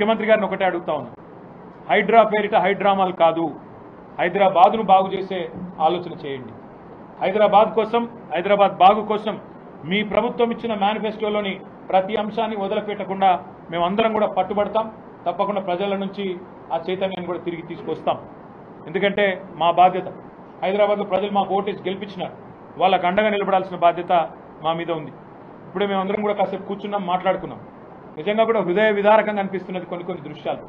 ముఖ్యమంత్రి గారిని ఒకటే అడుగుతా ఉన్నా. హైడ్రా పేరిట హైడ్రామాలు కాదు. హైదరాబాద్ను బాగు చేసే ఆలోచన చేయండి. హైదరాబాద్ కోసం హైదరాబాద్ బాగు కోసం మీ ప్రభుత్వం ఇచ్చిన మేనిఫెస్టోలోని ప్రతి అంశాన్ని వదిలిపెట్టకుండా మేమందరం కూడా పట్టుబడతాం. తప్పకుండా ప్రజల నుంచి ఆ చైతన్యాన్ని కూడా తిరిగి తీసుకొస్తాం. ఎందుకంటే మా బాధ్యత. హైదరాబాద్లో ప్రజలు మాకు ఓటేసి గెలిపించినారు. వాళ్ళకు అండగా నిలబడాల్సిన బాధ్యత మా మీద ఉంది. ఇప్పుడే మేమందరం కూడా కాసేపు కూర్చున్నాం మాట్లాడుకున్నాం. నిజంగా కూడా హృదయ విదారకంగా అనిపిస్తున్నది కొన్ని కొన్ని దృశ్యాలు.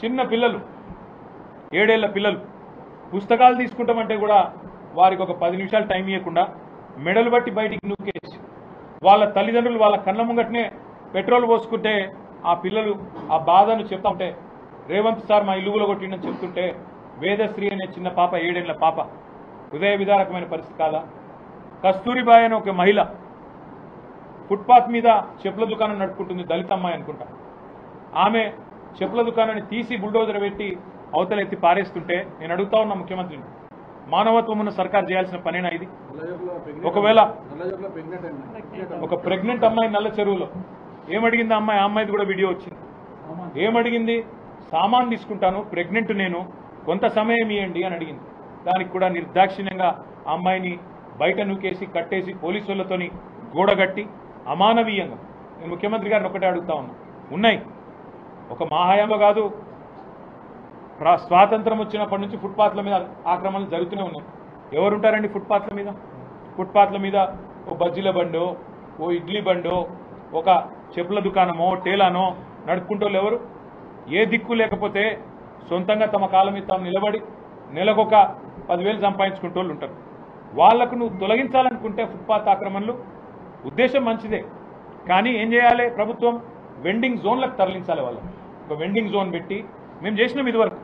చిన్న పిల్లలు ఏడేళ్ళ పిల్లలు పుస్తకాలు తీసుకుంటామంటే కూడా వారికి ఒక పది నిమిషాలు టైం ఇవ్వకుండా మెడలు బట్టి బయటికి నూకేసి వాళ్ళ తల్లిదండ్రులు వాళ్ళ కళ్ళ ముంగటనే పెట్రోల్ పోసుకుంటే ఆ పిల్లలు ఆ బాధను చెప్తా ఉంటే రేవంత్ సార్ మా ఇల్లుగులో కొట్టిండని చెప్తుంటే వేదశ్రీ అనే చిన్న పాప ఏడేళ్ళ పాప హృదయ విదారకమైన పరిస్థితి కాదా? కస్తూరిబాయ్ అనే ఒక మహిళ ఫుట్పాత్ మీద చెప్పుల దుకాణం నడుపుకుంటుంది దళిత అమ్మాయి అనుకుంటా. ఆమె చెప్పుల దుకాణాన్ని తీసి బుల్డోజర్ పెట్టి అవతల ఎత్తి పారేస్తుంటే నేను అడుగుతా ఉన్నా ముఖ్యమంత్రిని మానవత్వం ఉన్న సర్కార్ చేయాల్సిన పనేనా ఇది? ఒకవేళ ఒక ప్రెగ్నెంట్ అమ్మాయి నల్ల చెరువులో ఏమడిగింది అమ్మాయి? ఆ అమ్మాయిది కూడా వీడియో వచ్చింది. ఏమడిగింది? సామాన్ తీసుకుంటాను ప్రెగ్నెంట్ నేను కొంత సమయం ఇవ్వండి అని అడిగింది. దానికి కూడా నిర్దాక్షిణ్యంగా ఆ అమ్మాయిని బయట నూకేసి కట్టేసి పోలీసులతోని గోడగట్టి అమానవీయంగా. నేను ముఖ్యమంత్రి గారిని ఒకటే అడుగుతా ఉన్నా. ఉన్నాయి. ఒక మా కాదు. స్వాతంత్రం వచ్చినప్పటి నుంచి ఫుట్పాత్ల మీద ఆక్రమణలు జరుగుతూనే ఉన్నాయి. ఎవరుంటారండి ఫుట్పాత్ల మీద? ఫుట్పాత్ల మీద ఓ బజ్జీల బండో ఓ ఇడ్లీ బండో ఒక చెప్పుల దుకాణమో టేలానో నడుపుకుంటోళ్ళు ఎవరు? ఏ దిక్కు లేకపోతే సొంతంగా తమ కాలం మీద తాము నిలబడి నెలకొక పదివేలు సంపాదించుకుంటూ ఉంటారు. వాళ్ళకు నువ్వు తొలగించాలనుకుంటే ఫుట్పాత్ ఆక్రమణలు ఉద్దేశం మంచిదే. కానీ ఏం చేయాలి? ప్రభుత్వం వెండింగ్ జోన్లకు తరలించాలి వాళ్ళని. ఒక వెండింగ్ జోన్ పెట్టి మేము చేసినాం ఇదివరకు.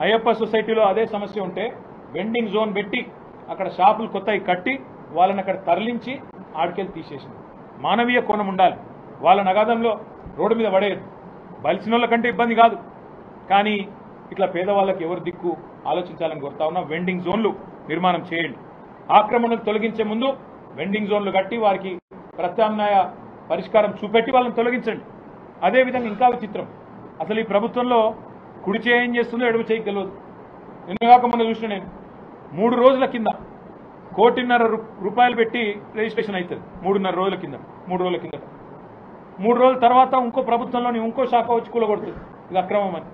అయ్యప్ప సొసైటీలో అదే సమస్య ఉంటే వెండింగ్ జోన్ పెట్టి అక్కడ షాపులు కొత్తవి కట్టి వాళ్ళని అక్కడ తరలించి ఆడికెళ్ళి తీసేసింది మానవీయ కోణం ఉండాలి. వాళ్ళ నగాదంలో రోడ్డు మీద పడేయదు బలిసిన వాళ్ళ కంటే ఇబ్బంది కాదు. కానీ ఇట్లా పేదవాళ్ళకి ఎవరు దిక్కు ఆలోచించాలని కోరుతా ఉన్నా. వెండింగ్ జోన్లు నిర్మాణం చేయండి. ఆక్రమణలు తొలగించే ముందు వెండింగ్ జోన్లు కట్టి వారికి ప్రత్యామ్నాయ పరిష్కారం చూపెట్టి వాళ్ళని తొలగించండి. అదేవిధంగా ఇంకా విచిత్రం. అసలు ఈ ప్రభుత్వంలో కుడి చేయి ఏం చేస్తుందో ఎడమ చేయి తెలియదు నిన్నగాక మొన్న చూసిన నేను. మూడు రోజుల కింద కోటిన్నర రూ- రూపాయలు పెట్టి రిజిస్ట్రేషన్ అవుతుంది. మూడున్నర రోజుల కింద. మూడు రోజుల కింద. మూడు రోజుల తర్వాత ఇంకో ప్రభుత్వంలోని ఇంకో శాఖ వచ్చి కూలగొడుతుంది. ఇది అక్రమం అని.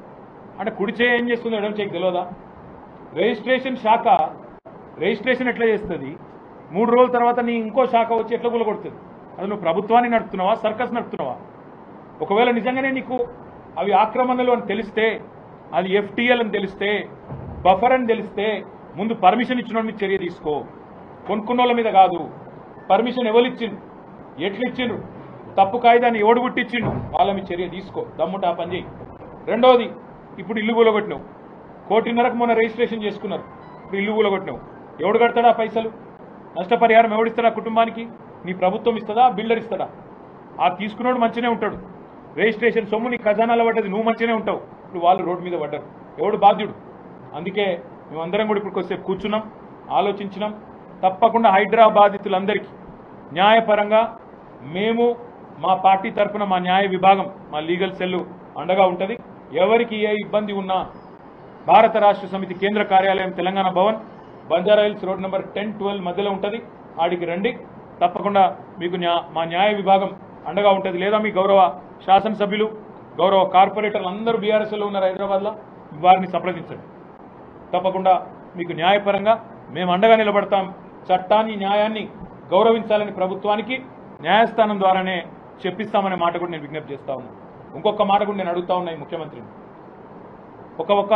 అంటే కుడి చేయి ఏం చేస్తుందో ఎడమ చేయికి తెలియదా రిజిస్ట్రేషన్ శాఖ రిజిస్ట్రేషన్ ఎట్లా చేస్తుంది? మూడు రోజుల తర్వాత నీ ఇంకో శాఖ వచ్చి ఎట్లా కూలగొడుతుంది? అది నువ్వు ప్రభుత్వాన్ని నడుపుతున్నావా సర్కస్ నడుపుతున్నావా? ఒకవేళ నిజంగానే నీకు అవి ఆక్రమణలు అని తెలిస్తే అది ఎఫ్టీఎల్ అని తెలిస్తే బఫర్ అని తెలిస్తే ముందు పర్మిషన్ ఇచ్చిన వాడి మీద చర్య తీసుకో. కొనుక్కున్న వాళ్ళ మీద కాదు. పర్మిషన్ ఎవరు ఇచ్చిండు ఎట్లు ఇచ్చిండ్రు తప్పు కాయిదాన్ని ఎవడు గుట్టిచ్చిండు వాళ్ళ మీద చర్య తీసుకో. దమ్ముట ఆ పని చేయి. రెండవది ఇప్పుడు ఇల్లు కూలగొట్టినావు. కోటిన్నరకు మొన్న రిజిస్ట్రేషన్ చేసుకున్నారు. ఇప్పుడు ఇల్లు కూలగొట్టినావు. ఎవడు కడతాడా ఆ పైసలు? నష్టపరిహారం ఎవడిస్తాడా కుటుంబానికి? నీ ప్రభుత్వం ఇస్తుందా? బిల్డర్ ఇస్తుందా? ఆ తీసుకున్నాడు మంచినే ఉంటాడు. రిజిస్ట్రేషన్ సొమ్ము నీ ఖజానాలో పడ్డది నువ్వు మంచిగానే ఉంటావు. ఇప్పుడు వాళ్ళు రోడ్డు మీద పడ్డారు. ఎవడు బాధ్యుడు? అందుకే మేమందరం కూడా ఇప్పుడు కొద్దిసేపు కూర్చున్నాం ఆలోచించినాం. తప్పకుండా హైడ్రా బాధితులందరికీ న్యాయపరంగా మేము మా పార్టీ తరఫున మా న్యాయ విభాగం మా లీగల్ సెల్ అండగా ఉంటుంది. ఎవరికి ఏ ఇబ్బంది ఉన్నా భారత రాష్ట్ర సమితి కేంద్ర కార్యాలయం Telangana Bhavan Banjara hills road number ten twelve మధ్యలో ఉంటుంది. ఆడికి రండి. తప్పకుండా మీకు మా న్యాయ విభాగం అండగా ఉంటుంది లేదా మీ గౌరవ శాసనసభ్యులు గౌరవ కార్పొరేటర్లు అందరూ బీఆర్ఎస్లో ఉన్నారు హైదరాబాద్లో వారిని సంప్రదించండి. తప్పకుండా మీకు న్యాయపరంగా మేము అండగా నిలబడతాం. చట్టాన్ని న్యాయాన్ని గౌరవించాలని ప్రభుత్వానికి న్యాయస్థానం ద్వారానే చెప్పిస్తామనే మాట కూడా నేను విజ్ఞప్తి చేస్తా ఉన్నాను ఇంకొక మాట కూడా నేను అడుగుతా ఉన్నా ఈ ముఖ్యమంత్రిని. ఒక ఒక్క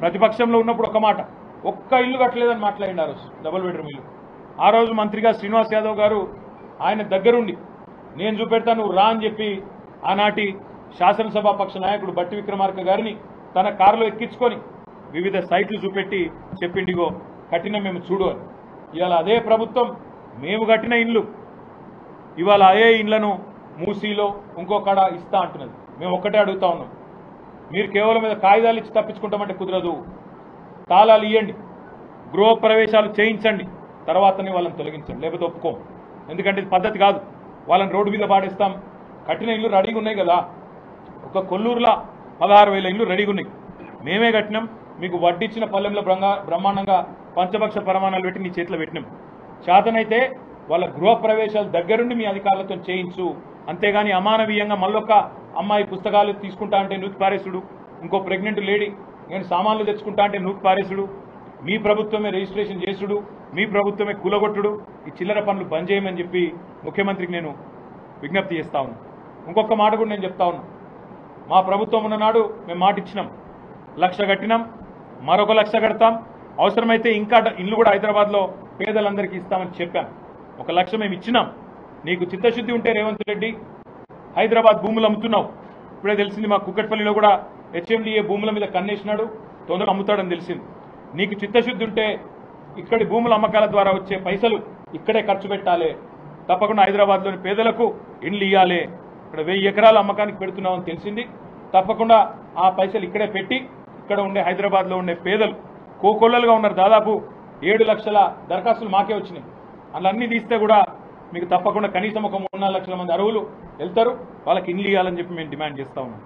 ప్రతిపక్షంలో ఉన్నప్పుడు ఒక మాట ఒక్క ఇల్లు కట్టలేదని మాట్లాడినారు డబుల్ బెడ్రూమ్ ఇల్లు. ఆ రోజు మంత్రిగా శ్రీనివాస్ యాదవ్ గారు ఆయన దగ్గరుండి నేను చూపెడతాను నువ్వు రా అని చెప్పి ఆనాటి శాసనసభా పక్ష నాయకుడు బట్టి విక్రమార్క గారిని తన కారులో ఎక్కించుకొని వివిధ సైట్లు చూపెట్టి చెప్పిండిగో కట్టిన మేము చూడు. అని ఇవాళ అదే ప్రభుత్వం మేము కట్టిన ఇండ్లు. ఇవాళ అదే ఇండ్లను మూసీలో ఇంకో కడ ఇస్తా అంటున్నది. మేము ఒక్కటే అడుగుతా ఉన్నాం. మీరు కేవలం మీద కాగితాలు ఇచ్చి తప్పించుకుంటామంటే కుదరదు. తాళాలు ఇవ్వండి గృహ ప్రవేశాలు చేయించండి. తర్వాతనే వాళ్ళని తొలగించండి. లేకపోతే ఒప్పుకోం. ఎందుకంటే ఇది పద్ధతి కాదు. వాళ్ళని రోడ్డు మీద పాడేస్తాం. కట్టిన ఇల్లు రెడీగా ఉన్నాయి కదా. ఒక కొల్లూరులో పదహారు వేల ఇల్లు రెడీగా ఉన్నాయి. మేమే కట్టినాం. మీకు వడ్డిచ్చిన పల్లెంలో బ్రహ్మాండంగా పంచపక్ష ప్రమాణాలు పెట్టి నీ చేతిలో పెట్టినాం. చేతనైతే వాళ్ళ గృహ ప్రవేశాలు దగ్గరుండి మీ అధికారులతో చేయించు. అంతేగాని అమానవీయంగా మళ్ళొక అమ్మాయి పుస్తకాలు తీసుకుంటా అంటే నూతి పారేసుడు. ఇంకో ప్రెగ్నెంట్ లేడీ. నేను సామాన్లు తెచ్చుకుంటా అంటే నూతి పారేసుడు. మీ ప్రభుత్వమే రిజిస్ట్రేషన్ చేసుడు మీ ప్రభుత్వమే కూలగొట్టుడు ఈ చిల్లర పనులు బంద్ చేయమని చెప్పి ముఖ్యమంత్రికి నేను విజ్ఞప్తి చేస్తా ఉన్నా. ఇంకొక మాట కూడా నేను చెప్తా ఉన్నా. మా ప్రభుత్వం ఉన్ననాడు మేము మాట ఇచ్చినాం. లక్ష కట్టినాం మరొక లక్ష కడతాం. అవసరమైతే ఇంకా ఇల్లు కూడా హైదరాబాద్లో పేదలందరికీ ఇస్తామని చెప్పాం. ఒక లక్ష మేము ఇచ్చినాం. నీకు చిత్తశుద్ధి ఉంటే రేవంత్ రెడ్డి హైదరాబాద్ భూములు అమ్ముతున్నావు. ఇప్పుడే తెలిసింది మా కుక్కట్పల్లిలో కూడా హెచ్ఎండిఏ భూముల మీద కన్నేసినాడు తొందరగా అమ్ముతాడని తెలిసింది. నీకు చిత్తశుద్ధి ఉంటే ఇక్కడి భూముల అమ్మకాల ద్వారా వచ్చే పైసలు ఇక్కడే ఖర్చు పెట్టాలి. తప్పకుండా హైదరాబాద్లోని పేదలకు ఇండ్లు ఇవ్వాలి ఇక్కడ వెయ్యి ఎకరాల అమ్మకానికి పెడుతున్నామని తెలిసింది. తప్పకుండా ఆ పైసలు ఇక్కడే పెట్టి ఇక్కడ ఉండే హైదరాబాద్లో ఉండే పేదలు కోకొల్లలుగా ఉన్నారు దాదాపు ఏడు లక్షల దరఖాస్తులు మాకే వచ్చినాయి. అందులో తీస్తే కూడా మీకు తప్పకుండా కనీసం ఒక మూడు నాలుగు లక్షల మంది అరువులు వెళ్తారు. వాళ్ళకి ఇండ్లు ఇవ్వాలని చెప్పి మేము డిమాండ్ చేస్తా ఉన్నాం.